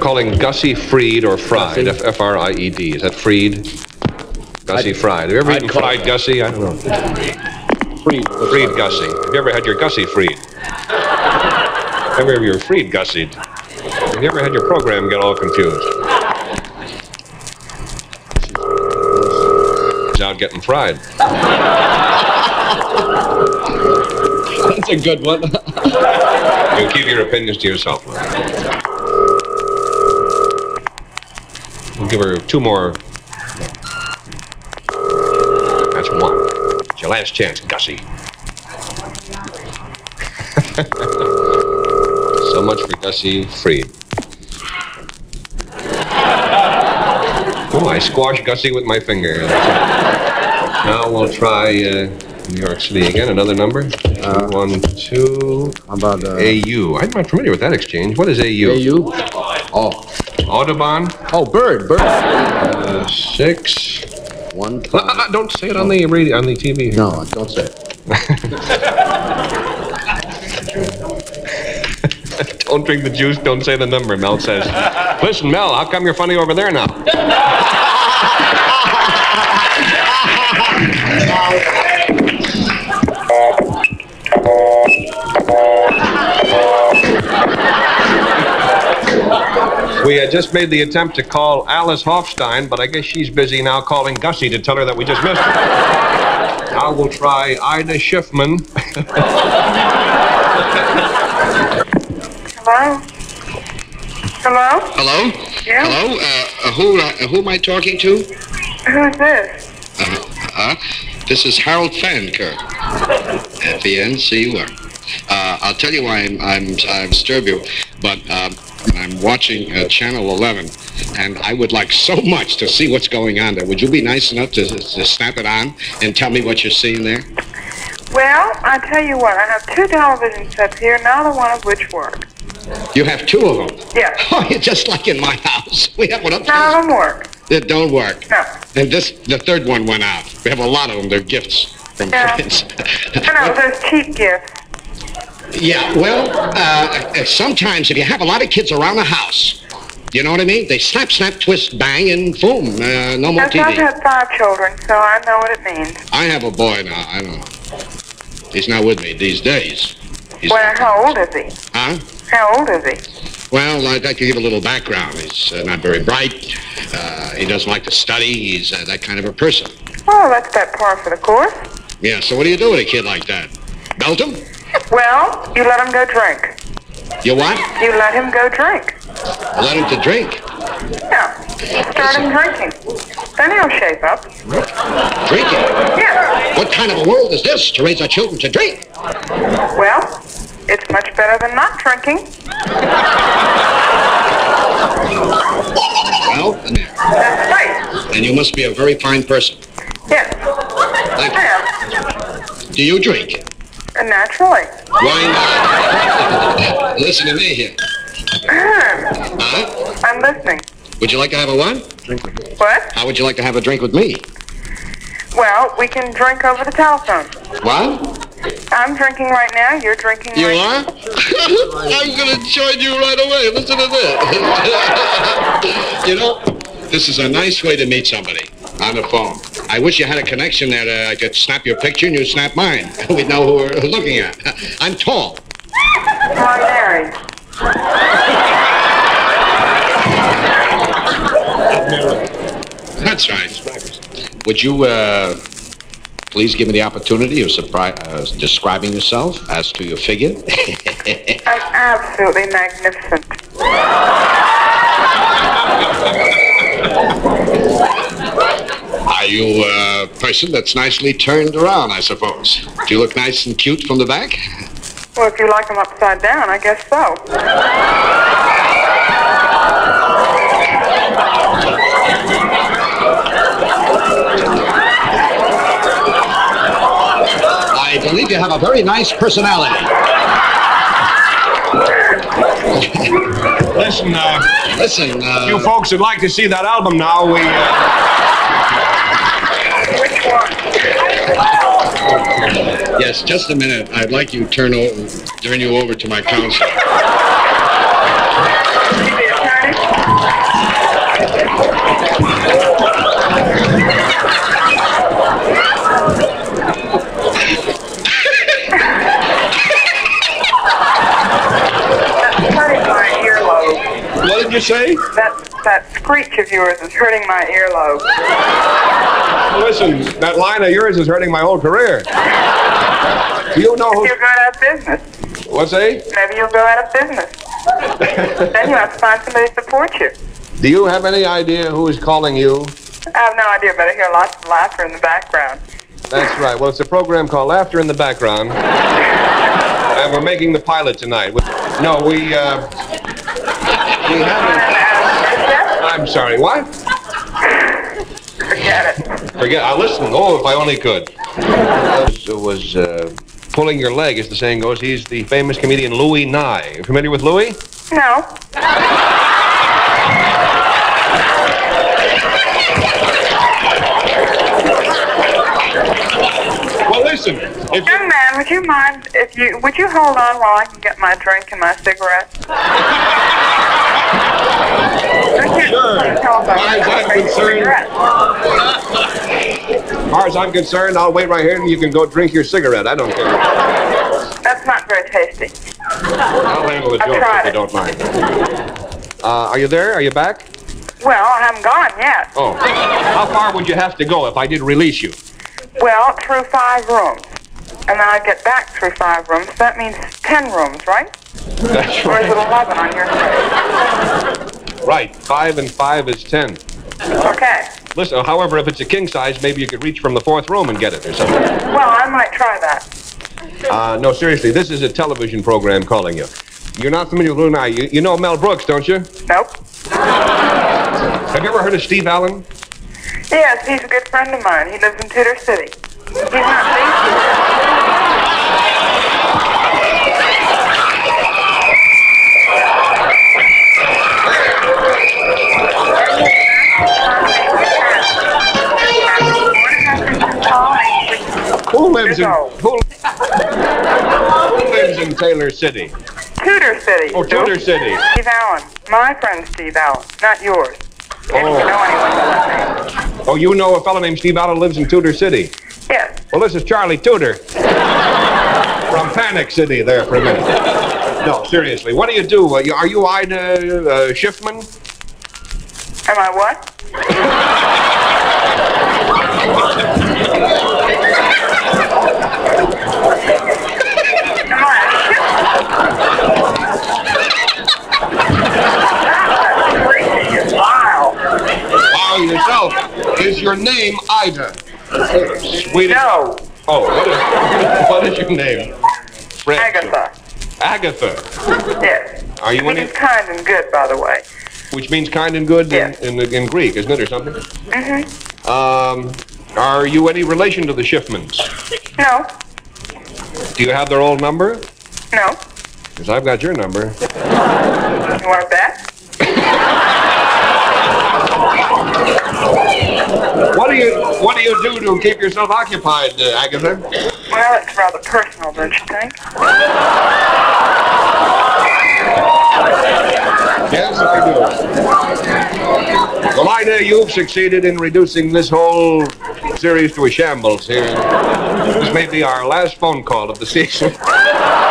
calling Gussie Freed or Fried? F F R I E D. Is that Freed? Gussie Fried. Have you ever I'd eaten fried it Gussie? I don't know. Free. Freed Gussie. Have you ever had your Gussie freed? Have you ever your freed Gussied? Have you ever had your program get all confused? He's out getting fried. That's a good one. You keep your opinions to yourself. Give her two more. That's one. It's your last chance, Gussie. so much for Gussie Freed. Oh, I squashed Gussie with my finger. Now we'll try uh, New York City again. Another number. One, two. How about uh, AU. I'm not familiar with that exchange. What is AU? AU? Oh. Audubon. Oh, bird, bird. Uh, six. One. Uh, uh, uh, don't say it on the radio, on the TV. No, don't say it. don't drink the juice. Don't say the number. Mel says. Listen, Mel. How come you're funny over there now? just made the attempt to call Alice Hofstein, but I guess she's busy now calling Gussie to tell her that we just missed her. Now we'll try Ida Schiffman. Hello? Hello? Hello? Yeah? Hello? Uh, uh, who, uh, who am I talking to? Who's this? Uh, this is Harold Fanker. F-E-N-C-U-R. Uh, I'll tell you why I'm, I'm, I disturb you, but um, I'm watching uh, Channel 11, and I would like so much to see what's going on there. Would you be nice enough to, to snap it on and tell me what you're seeing there? Well, I tell you what, I have two television sets here, neither one of which work. You have two of them. Yeah. Oh, you're just like in my house. We have one None upstairs of them work. that don't work. No. And this, the third one went out. We have a lot of them. They're gifts from Yeah. friends. I know, those cheap gifts. Yeah, well, uh, sometimes if you have a lot of kids around the house, you know what I mean? They snap, snap, twist, bang, and boom, uh, no more I've TV. had five children, so I know what it means. I have a boy now. I don't know. He's not with me these days. He's Well, how old is he? Huh? How old is he? Well, I'd like to give a little background. He's uh, not very bright. Uh, he doesn't like to study. He's uh, that kind of a person. Well, that's that par for the course. Yeah, so what do you do with a kid like that? Belt him? Well, you let him go drink. You what? You let him go drink. Let him to drink. Yeah. Start him drinking. Then he'll shape up. Drinking? Yeah. What kind of a world is this to raise our children to drink? Well, it's much better than not drinking. Well, That's right. then you must be a very fine person. Yes. Thank I you. Do you drink? Uh, naturally. Why not? Listen to me here. Huh? I'm listening. Would you like to have a what? What? How would you like to have a drink with me? Well, we can drink over the telephone. What? I'm drinking right now. You're drinking You right are? I'm going to join you right away. Listen to this. you know, this is a nice way to meet somebody on the phone. I wish you had a connection that uh, I could snap your picture and you snap mine. We'd know who we're looking at. I'm tall. Married. That's right. Would you uh, please give me the opportunity of uh, describing yourself as to your figure? I'm absolutely magnificent. Are you a person that's nicely turned around, I suppose? Do you look nice and cute from the back? Well, if you like them upside down, I guess so. I believe you have a very nice personality. Listen, uh, Listen, uh, you folks would like to see that album now. We. Uh, Which one? Yes, just a minute. I'd like you to turn, over, turn you over to my counsel. What did you say? Screech of yours is hurting my earlobe. Listen, that line of yours is hurting my whole career. Do you know who? You'll go out of business. What's that? Maybe you'll go out of business. then you have to find somebody to support you. Do you have any idea who is calling you? I have no idea, but I hear lots of laughter in the background. That's right. Well, it's a program called Laughter in the Background. and we're making the pilot tonight. No, we, uh, we haven't. And, I'm sorry, what? forget it. Forget, I listen. Oh, if I only could. It was, uh, pulling your leg, as the saying goes. He's the famous comedian Louis Nye. You familiar with Louis? No. Well, listen. If Young man, would you mind if you would you hold on while I can get my drink and my cigarette? Sure. As far as I'm concerned- As far as I'm concerned, I'll wait right here and you can go drink your cigarette. I don't care. That's not very tasty. I'll handle the joke if you don't mind. Uh, are you there? Are you back? Well, I haven't gone yet. Oh. How far would you have to go if I did release you? Well, through five rooms. And then I get back through five rooms. That means ten rooms, right? That's Or is it eleven on your side? Right. Five and five is ten. Okay. Listen, however, if it's a king size, maybe you could reach from the fourth room and get it or something. Well, I might try that. Uh, no, seriously, this is a television program calling you. You're not familiar with Lou Nye. You, you know Mel Brooks, don't you? Nope. Have you ever heard of Steve Allen? Yes, he's a good friend of mine. He lives in Tudor City. He's not based lives in who, who lives in Taylor City? Tudor City. Oh, Tudor City. Steve Allen. My friend Steve Allen, not yours. If you know anyone by that name. Oh, you know a fellow named Steve Allen lives in Tudor City. Yes. Well, this is Charlie Tudor from Panic City. There for a minute. No, seriously, what do you do? Uh, you- are you Ida uh, Schiffman? Am I what? Am I? Wow. Wow, yourself. Is your name Ida? Sweetie. No, Oh, what is, what is your name? Fred. Agatha. Agatha. Yes. Are you Which any, is kind and good, by the way. which means kind and good in, Yes. in, in Greek, isn't it, or something? Mm-hmm. Um, are you any relation to the Schiffmans? No, Do you have their old number? no. Because I've got your number. You want bet? What do you What do you do to keep yourself occupied, uh, Agatha? Well, it's rather personal, don't you think? Yes, I do. Well, Ida, you've succeeded in reducing this whole series to a shambles here. This may be our last phone call of the season.